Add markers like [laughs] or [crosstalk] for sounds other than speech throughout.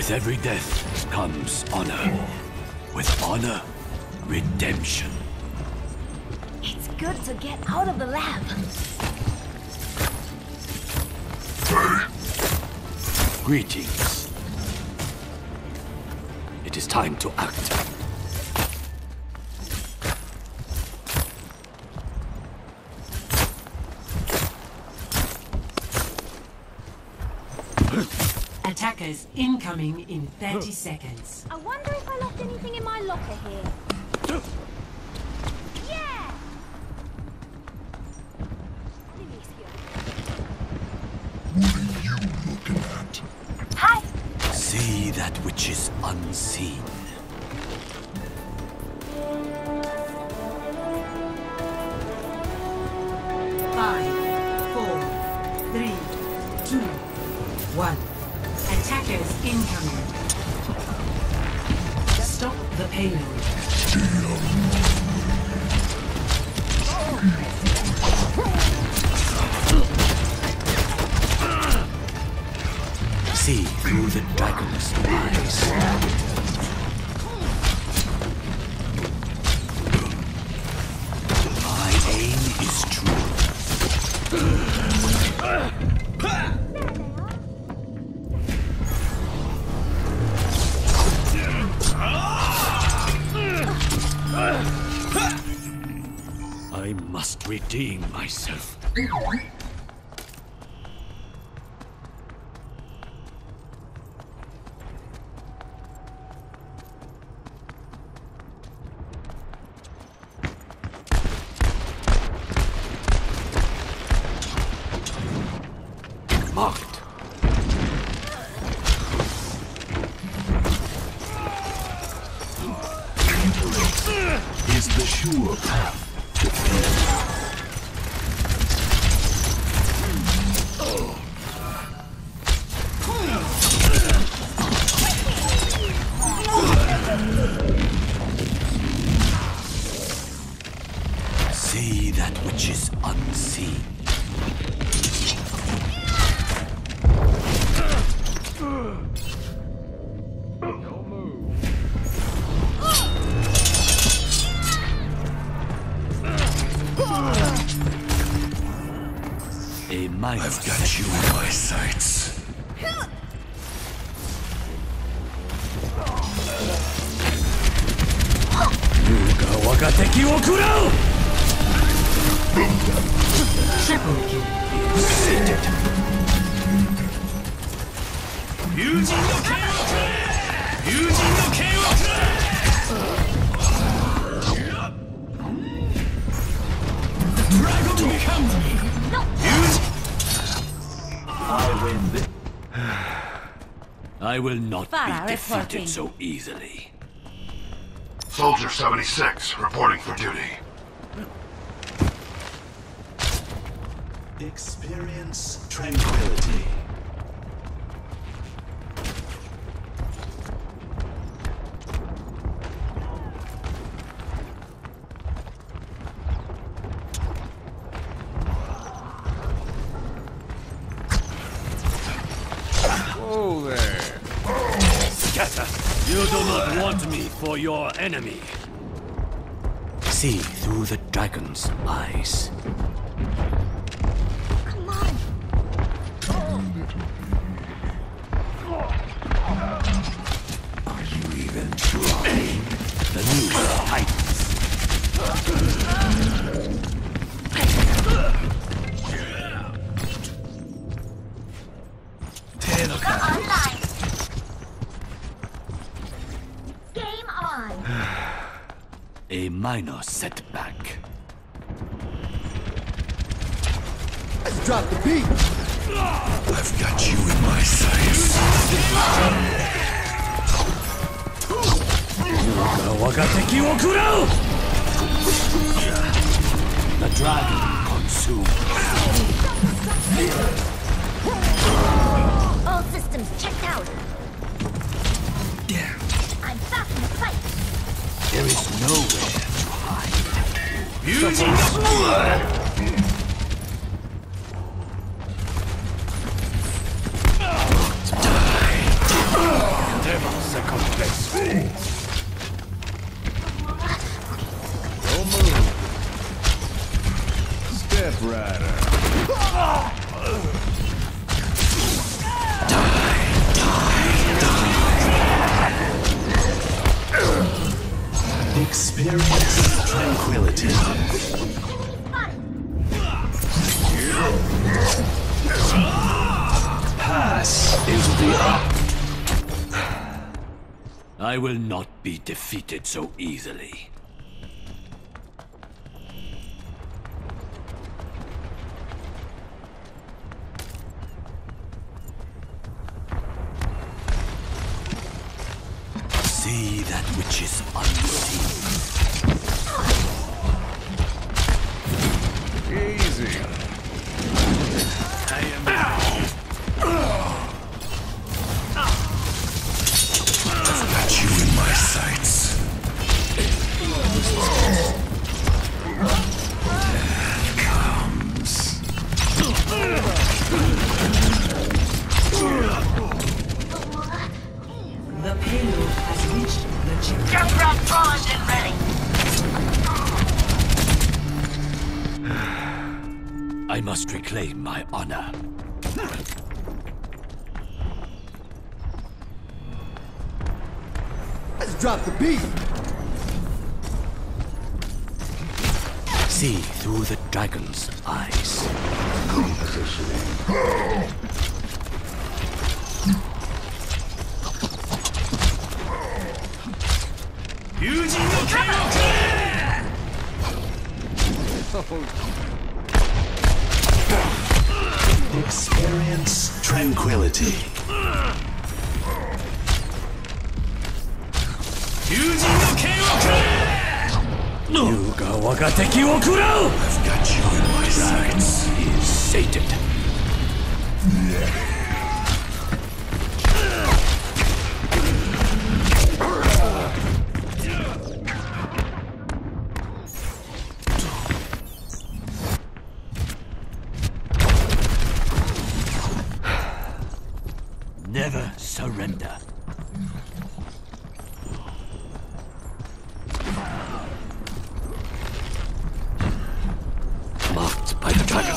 With every death comes honor. With honor, redemption. It's good to get out of the lab. Greetings. It is time to act. [laughs] Attackers incoming in 30 seconds. I wonder if I left anything in my locker here. Yeah! Hi! See that which is unseen. Incoming. Stop the payload. See through the dragon's eyes. I must redeem myself. that which is unseen. I've got you in my sights. Yuga Wakatechi wo kurau! Triple kill. The dragon becomes me! I win this. I will not Fire be defeated so easily. Soldier 76, reporting for duty. Experience tranquility. Scatter! You do not want me for your enemy. See through the dragon's eyes. The new. Online! Game on! A minor setback. Let's Drop the beat. I've got you in my sights. 我が敵を食らう The dragon consumed. All systems checked out! I'm back in the fight! There is nowhere to hide. 友人の Experience tranquility. Pass into the I will not be defeated so easily. See that which is unseen. Must reclaim my honor. Let's drop the beat. See through the dragon's eyes. [laughs] Experience tranquility. Yuga waga teki wo kurau! I've got you in my sights. Is sated. The dragon.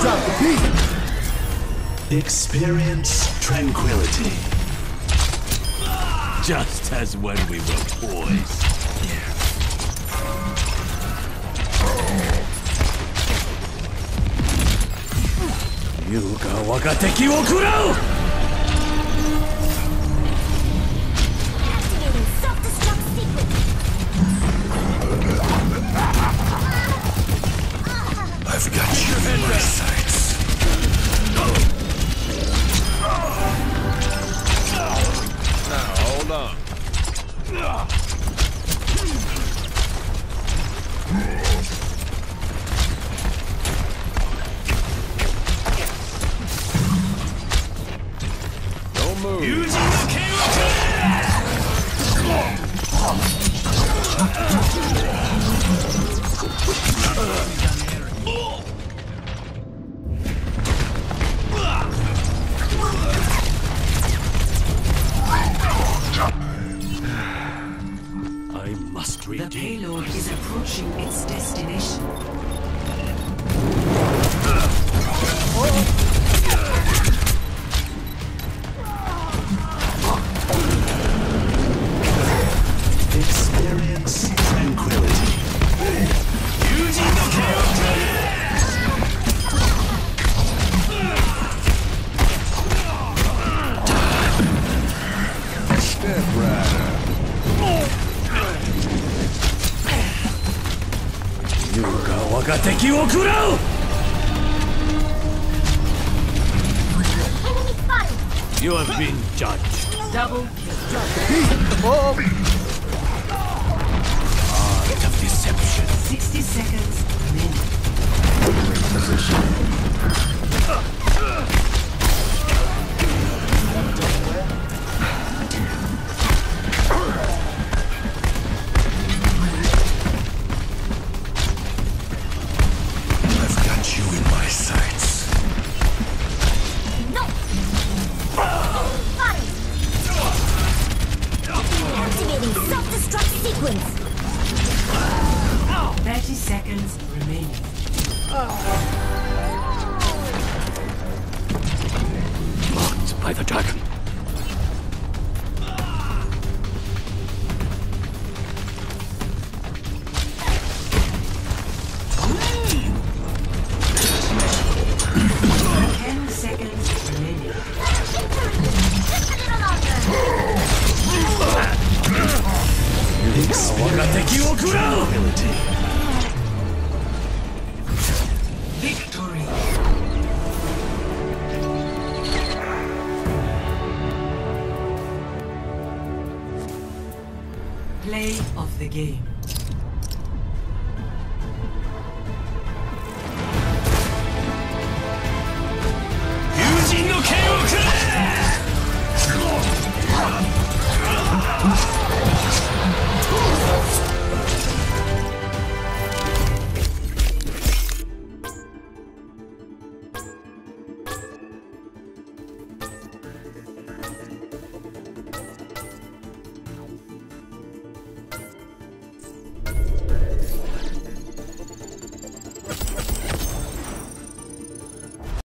Drop the beat. Experience tranquility. Just as when we were boys. Yuga waga teki 3D. The payload is approaching its destination. Waga teki wo kurau! Enemy spotted. You have been judged. Double kill. Ah, Art of deception. 60 seconds remaining. Play of the game.